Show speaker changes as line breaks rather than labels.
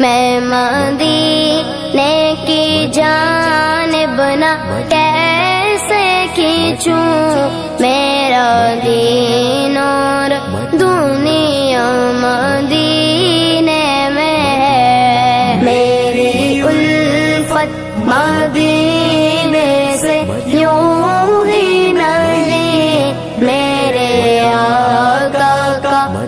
मैं मदीने की जान बना, कैसे खींचू मेरा दीन और दुनिया मदीने में? है मेरी उल्फत मदीने से यू ही नहीं मेरे आका का